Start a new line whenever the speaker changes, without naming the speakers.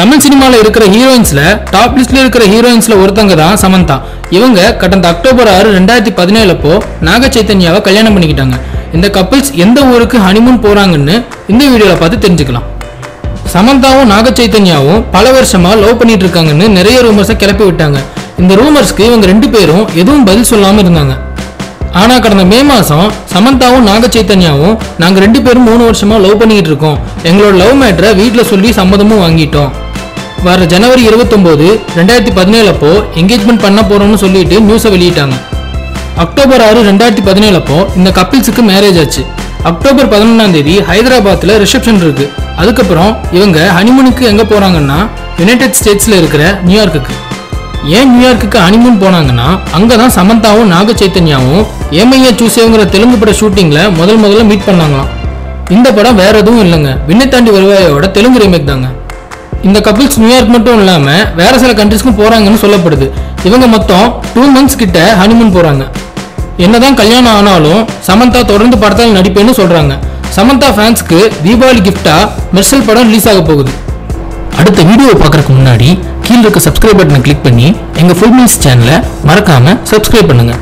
தமிழ் சினிமாவில் இருக்கிற ஹீரோயின்ஸில் டாப் லிஸ்ட்ல இருக்கிற ஹீரோயின்ஸில் ஒருத்தங்க தான் சமந்தா. இவங்க கடந்த அக்டோபர் ஆறு ரெண்டாயிரத்தி பதினேழுப்போ நாக சைத்தன்யாவை கல்யாணம் பண்ணிக்கிட்டாங்க. இந்த கப்பிள்ஸ் எந்த ஊருக்கு ஹனிமூன் போகிறாங்கன்னு இந்த வீடியோவில் பார்த்து தெரிஞ்சுக்கலாம். சமந்தாவும் நாக சைத்தன்யாவும் பல வருஷமா லவ் பண்ணிட்டு இருக்காங்கன்னு நிறைய ரூமர்ஸை கிளப்பி விட்டாங்க. இந்த ரூமர்ஸ்க்கு இவங்க ரெண்டு பேரும் எதுவும் பதில் சொல்லாம இருந்தாங்க. ஆனா கடந்த மே மாசம் சமந்தாவும் நாக சைத்தன்யாவும் நாங்க ரெண்டு பேரும் மூணு வருஷமா லவ் பண்ணிட்டு இருக்கோம். எங்களோட லவ் மேட்டரை வீட்டில் சொல்லி சம்மதமும் வாங்கிட்டோம். வர ஜனவரி 29 ரெண்டாயிரத்தி பதினேழு அப்போ என்கேஜ்மெண்ட் பண்ண போறோம்னு சொல்லிட்டு நியூஸை வெளியிட்டாங்க. அக்டோபர் ஆறு ரெண்டாயிரத்தி பதினேழு அப்போ இந்த கப்பிள்ஸுக்கு மேரேஜ் ஆச்சு. அக்டோபர் பதினொன்றாம் தேதி ஹைதராபாத்தில் ரிசப்ஷன் இருக்கு. அதுக்கப்புறம் இவங்க ஹனிமூனுக்கு எங்கே போகிறாங்கன்னா யுனைடெட் ஸ்டேட்ஸில் இருக்கிற நியூயார்க்குக்கு ஏன் நியூயார்க்குக்கு ஹனிமூன் போனாங்கன்னா அங்கே தான் சமந்தாவும் நாக சைத்தன்யாவும் ஏமையா சூசேங்கிற தெலுங்கு பட ஷூட்டிங்கில் முதல் முதல்ல மீட் பண்ணாங்களாம். இந்த படம் வேற எதுவும் இல்லைங்க. விண்ணை தாண்டி வருவாயோட தெலுங்கு ரீமேக் தாங்க. இந்த கப்புள்ஸ் நியூயார்க் மட்டும் இல்லாம வேற சில கண்ட்ரிஸ்க்கும் போறாங்கன்னு சொல்லப்படுது. இவங்க மொத்தம் டூ மந்த்ஸ் கிட்ட ஹனிமூன் போறாங்க. என்னதான் கல்யாணம் ஆனாலும் சமந்தா தொடர்ந்து படத்தால் நடிப்பேன்னு சொல்றாங்க. சமந்தா ஃபேன்ஸ்க்கு தீபாவளி கிஃப்டா மெர்சல் படம் ரிலீஸ் ஆக போகுது. அடுத்த வீடியோ பார்க்கறதுக்கு முன்னாடி கீழே இருக்க சப்ஸ்கிரைப் பட்டனை கிளிக் பண்ணி எங்க ஃபுல் மீல்ஸ் சேனலை மறக்காம சப்ஸ்கிரைப் பண்ணுங்க.